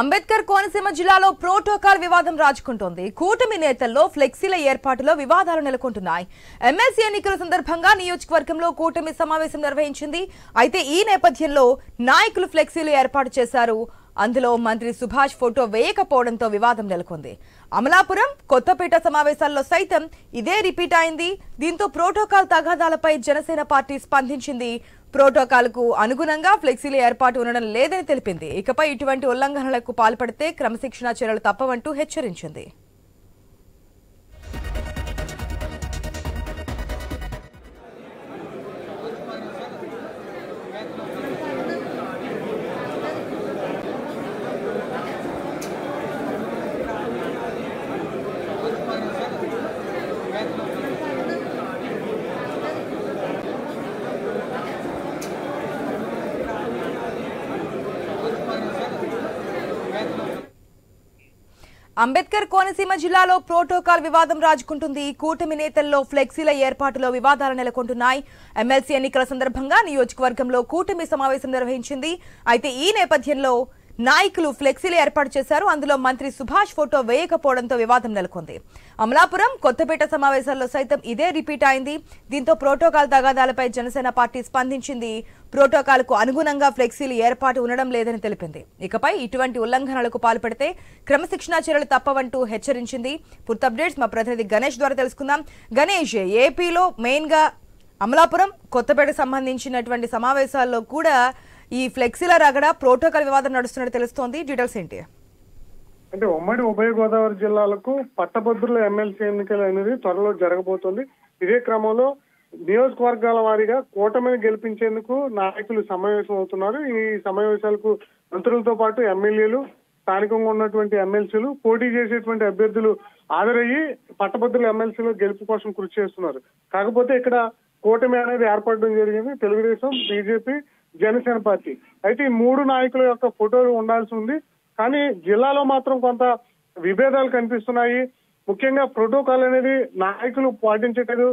అంబేద్కర్ కోనసీమ జిల్లాలో ప్రోటోకాల్ వివాదం రాజుకుంటోంది. కూటమి నేతల్లో ఫ్లెక్సీల ఏర్పాటులో వివాదాలు నెలకొంటున్నాయి. ఎమ్మెల్సీ ఎన్నికల సందర్భంగా నియోజకవర్గంలో కూటమి సమావేశం నిర్వహించింది. అయితే ఈ నేపథ్యంలో నాయకులు ఫ్లెక్సీలు ఏర్పాటు చేశారు. అందులో మంత్రి సుభాష్ ఫోటో వేయకపోవడంతో వివాదం నెలకొంది. అమలాపురం కొత్తపేట సమావేశాల్లో సైతం ఇదే రిపీట్ అయింది. దీంతో ప్రోటోకాల్ తగాదాలపై జనసేన పార్టీ స్పందించింది. ప్రోటోకాల్కు అనుగుణంగా ఫ్లెక్సీల ఏర్పాటు ఉండడం లేదని తెలిపింది. ఇకపై ఇటువంటి ఉల్లంఘనలకు పాల్పడితే క్రమశిక్షణా చర్యలు తప్పవంటూ హెచ్చరించింది. అంబేద్కర్ కోనసీమ జిల్లాలో ప్రోటోకాల్ వివాదం రాజుకుంటుంది. కూటమి నేతల్లో ఫ్లెక్సీల ఏర్పాటులో వివాదాలు నెలకొంటున్నాయి. ఎమ్మెల్సీ ఎన్నికల సందర్భంగా నియోజకవర్గంలో కూటమి సమావేశం నిర్వహించింది. అయితే ఈ నేపథ్యంలో నాయకులు ఫ్లెక్సీలు ఏర్పాటు చేశారు. అందులో మంత్రి సుభాష్ ఫోటో వేయకపోవడంతో వివాదం నెలకొంది. అమలాపురం కొత్తపేట సమావేశాల్లో సైతం ఇదే రిపీట్ అయింది. దీంతో ప్రోటోకాల్ తగాదాలపై జనసేన పార్టీ స్పందించింది. ప్రోటోకాల్కు అనుగుణంగా ఫ్లెక్సీలు ఏర్పాటు ఉండడం లేదని తెలిపింది. ఇకపై ఇటువంటి ఉల్లంఘనలకు పాల్పడితే క్రమశిక్షణా చర్యలు తప్పవంటూ హెచ్చరించింది. పూర్తి అప్డేట్స్ మా ప్రతినిధి గణేష్ ద్వారా తెలుసుకుందాం. గణేష్ ఏపీలో మెయిన్గా అమలాపురం కొత్తపేట సంబంధించినటువంటి సమావేశాల్లో కూడా ఈ ఫ్లెక్సీల రగడ ప్రోటోకాల్ వివాదం నడుస్తున్నట్టు తెలుస్తోంది. డీటెయిల్స్ ఏంటి? అంటే ఉమ్మడి ఉభయ గోదావరి జిల్లాలకు పట్టభద్రుల ఎమ్మెల్సీ ఎన్నికలు అనేది త్వరలో జరగబోతోంది. ఇదే క్రమంలో నియోజకవర్గాల వారీగా కూటమిని గెలిపించేందుకు నాయకులు సమావేశం అవుతున్నారు. ఈ సమావేశాలకు మంత్రులతో పాటు ఎమ్మెల్యేలు స్థానికంగా ఉన్నటువంటి ఎమ్మెల్సీలు పోటీ చేసేటువంటి అభ్యర్థులు హాజరయ్యి పట్టభద్రుల ఎమ్మెల్సీలు గెలుపు కోసం కృషి చేస్తున్నారు. కాకపోతే ఇక్కడ కూటమి అనేది ఏర్పడడం జరిగింది. Telugu Desam BJP Janasena party. అయితే ఈ మూడు నాయకుల యొక్క ఫోటోలు ఉండాల్సి ఉంది. కానీ జిల్లాలో మాత్రం కొంత విభేదాలు కనిపిస్తున్నాయి. ముఖ్యంగా ప్రోటోకాల్ అనేది నాయకులు పాటించట్లేదు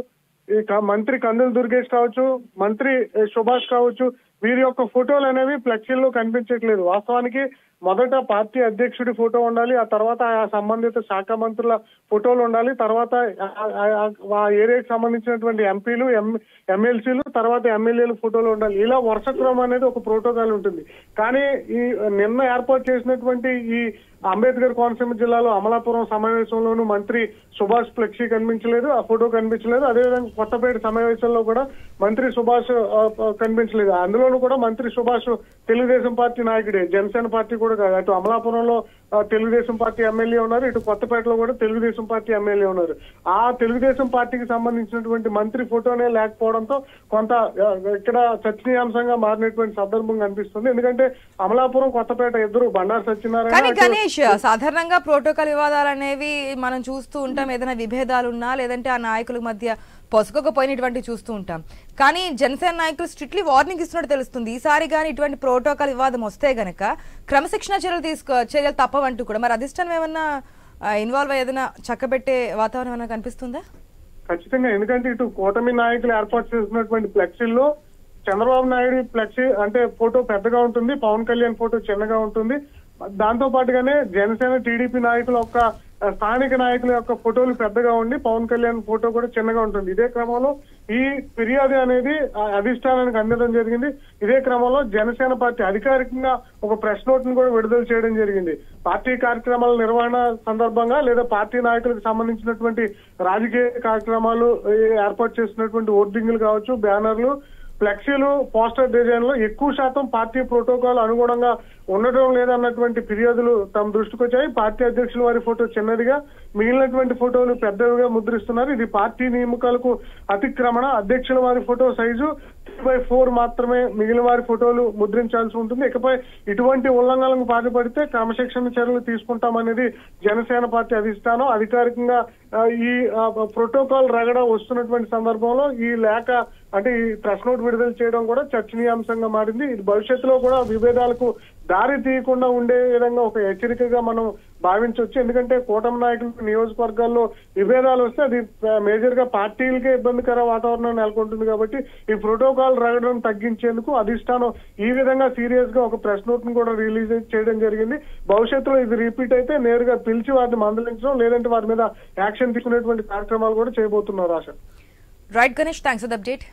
మంత్రి కందుల దుర్గేష్ కావచ్చు మంత్రి సుభాష్ కావచ్చు వీరి యొక్క ఫోటోలు అనేవి ఫ్లెక్సీల్లో కనిపించట్లేదు. వాస్తవానికి మొదట పార్టీ అధ్యక్షుడి ఫోటో ఉండాలి ఆ తర్వాత ఆ సంబంధిత శాఖ మంత్రుల ఫోటోలు ఉండాలి తర్వాత ఆ- ఏరియాకి సంబంధించినటువంటి ఎంపీలు ఎమ్మెల్సీలు తర్వాత ఎమ్మెల్యేలు ఫోటోలు ఉండాలి. ఇలా వరుస క్రమం అనేది ఒక ప్రోటోకాల్ ఉంటుంది. కానీ ఈ నిన్న ఏర్పాటు చేసినటువంటి ఈ అంబేద్కర్ కోనసీమ జిల్లాలో అమలాపురం సమావేశంలోనూ మంత్రి సుభాష్ ఫ్లెక్సీ కనిపించలేదు ఆ ఫోటో కనిపించలేదు. అదేవిధంగా కొత్తపేట సమావేశంలో కూడా మంత్రి సుభాష్ కనిపించలేదు. అందులోనూ కూడా మంత్రి సుభాష్ తెలుగుదేశం పార్టీ నాయకుడే జనసేన పార్టీ కూడా కాదు. అటు అమలాపురంలో తెలుగుదేశం పార్టీ ఎమ్మెల్యే ఉన్నారు. ఇటు కొత్తపేటలో కూడా తెలుగుదేశం పార్టీ ఎమ్మెల్యే ఉన్నారు. ఆ తెలుగుదేశం పార్టీకి సంబంధించినటువంటి మంత్రి ఫోటోనే లేకపోవడంతో కొంత ఇక్కడ చర్చనీయాంశంగా మారినటువంటి సందర్భం కనిపిస్తుంది. ఎందుకంటే అమలాపురం కొత్తపేట ఇద్దరు బండారు సత్యనారాయణ గణేష్ సాధారణంగా ప్రోటోకాల్ వివాదాలు అనేవి మనం చూస్తూ ఉంటాం. ఏదైనా విభేదాలు ఉన్నా లేదంటే ఆ నాయకుల మధ్య పొసగకపోయినటువంటి చూస్తూ ఉంటాం. కానీ జనసేన నాయకులు స్ట్రిక్ట్లీ వార్నింగ్ ఇస్తున్నట్టు తెలుస్తుంది. ఈసారి కానీ ఇటువంటి ప్రోటోకాల్ వివాదం వస్తే గనక క్రమశిక్షణ చర్యలు తీసుకో చర్యలు తప్పవంటూ కూడా మరి అధిష్టానం ఏమన్నా ఇన్వాల్వ్ ఏదైనా చక్కబెట్టే వాతావరణం ఏమైనా కనిపిస్తుందా? ఖచ్చితంగా. ఎందుకంటే ఇటు కూటమి నాయకులు ఏర్పాటు చేసినటువంటి ఫ్లెక్సీల్లో చంద్రబాబు నాయుడు ఫ్లెక్సీ అంటే ఫోటో పెద్దగా ఉంటుంది. పవన్ కళ్యాణ్ ఫోటో చిన్నగా ఉంటుంది. దాంతో పాటుగానే జనసేన టీడీపీ నాయకుల యొక్క స్థానిక నాయకుల యొక్క ఫోటోలు పెద్దగా ఉండి పవన్ కళ్యాణ్ ఫోటో కూడా చిన్నగా ఉంటుంది. ఇదే క్రమంలో ఈ ఫిర్యాదు అనేది ఆ, అధిష్టానానికి అందడం జరిగింది. ఇదే క్రమంలో జనసేన పార్టీ అధికారికంగా ఒక ప్రెస్ నోట్ను కూడా విడుదల చేయడం జరిగింది. పార్టీ కార్యక్రమాల నిర్వహణ సందర్భంగా లేదా పార్టీ నాయకులకు సంబంధించినటువంటి రాజకీయ కార్యక్రమాలు ఏర్పాటు చేసినటువంటి హోర్డింగ్లు కావచ్చు బ్యానర్లు ఫ్లెక్సీలు పోస్టర్ డిజైన్లో ఎక్కువ శాతం పార్టీ ప్రోటోకాల్ అనుగుణంగా ఉండడం లేదన్నటువంటి ఫిర్యాదులు తమ దృష్టికి వచ్చాయి. పార్టీ అధ్యక్షుల వారి ఫోటో చిన్నదిగా మిగిలినటువంటి ఫోటోలు పెద్దవిగా ముద్రిస్తున్నారు. ఇది పార్టీ నియామకాలకు అతిక్రమణ. అధ్యక్షుల వారి ఫోటో సైజు బై ఫోర్ మాత్రమే మిగిలిన వారి ఫోటోలు ముద్రించాల్సి ఉంటుంది. ఇకపై ఇటువంటి ఉల్లంఘనలకు బాధపడితే క్రమశిక్షణ చర్యలు తీసుకుంటామనేది జనసేన పార్టీ అధిష్టానం. అధికారికంగా ఈ ప్రోటోకాల్ రగడ వస్తున్నటువంటి సందర్భంలో ఈ లేఖ అంటే ఈ ప్రెస్ నోట్ విడుదల చేయడం కూడా చర్చనీయాంశంగా మారింది. ఇది భవిష్యత్తులో కూడా విభేదాలకు దారి తీయకుండా ఉండే విధంగా ఒక హెచ్చరికగా మనం భావించవచ్చు ఎందుకంటే కూటమి నాయకులు నియోజకవర్గాల్లో విభేదాలు వస్తే అది మేజర్గా పార్టీలకే ఇబ్బందికర వాతావరణం నెలకొంటుంది కాబట్టి ఈ ప్రోటోకాల్ రగడం తగ్గించేందుకు అధిష్టానం ఈ విధంగా సీరియస్గా ఒక ప్రెస్ నోట్ను కూడా రిలీజ్ చేయడం జరిగింది. భవిష్యత్తులో ఇది రిపీట్ అయితే నేరుగా పిలిచి వారిని మందలించడం లేదంటే వారి మీద యాక్షన్ తీసుకునేటువంటి కార్యక్రమాలు కూడా చేయబోతున్నారు ఆశ. Right Ganesh thanks update